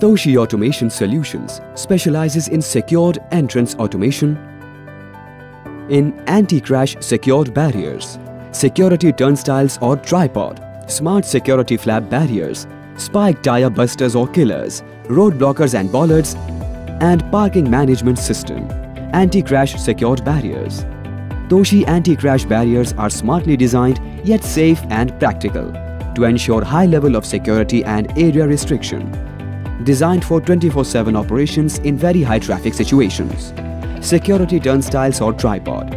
Toshi Automation Solutions specializes in secured entrance automation, in anti-crash secured barriers, security turnstiles or tripod, smart security flap barriers, spike tire busters or killers, road blockers and bollards, and parking management system, anti-crash secured barriers. Toshi anti-crash barriers are smartly designed yet safe and practical to ensure high level of security and area restriction. Designed for 24-7 operations in very high traffic situations. Security turnstiles or tripod.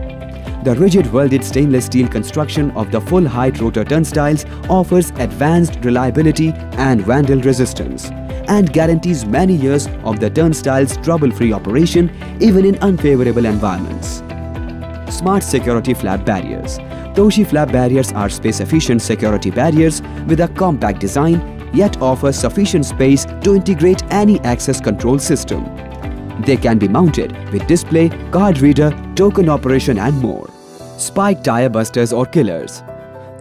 The rigid welded stainless steel construction of the full height rotor turnstiles offers advanced reliability and vandal resistance and guarantees many years of the turnstile's trouble-free operation even in unfavorable environments. Smart Security Flap Barriers Toshi flap barriers are space-efficient security barriers with a compact design yet offer sufficient space to integrate any access control system. They can be mounted with display, card reader, token operation and more. Spike tire busters or killers.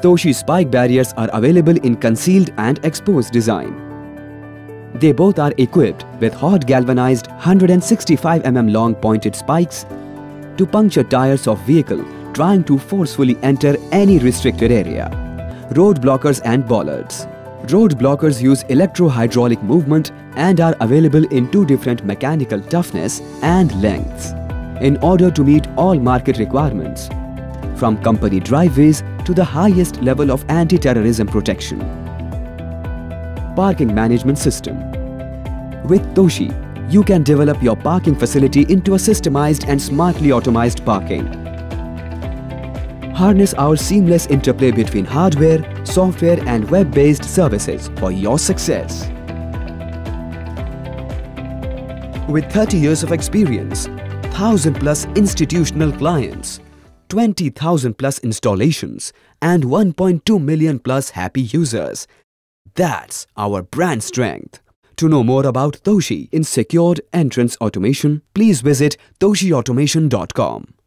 Toshi spike barriers are available in concealed and exposed design. They both are equipped with hot galvanized 165 mm long pointed spikes to puncture tires of vehicle trying to forcefully enter any restricted area. Road blockers and bollards. Road blockers use electro-hydraulic movement and are available in two different mechanical toughness and lengths in order to meet all market requirements from company driveways to the highest level of anti-terrorism protection. Parking Management System With Toshi, you can develop your parking facility into a systemized and smartly automized parking. Harness our seamless interplay between hardware, software and web-based services for your success. With 30 years of experience, 1000 plus institutional clients, 20,000 plus installations and 1.2 million plus happy users. That's our brand strength. To know more about Toshi in secured entrance automation, please visit toshiautomation.com.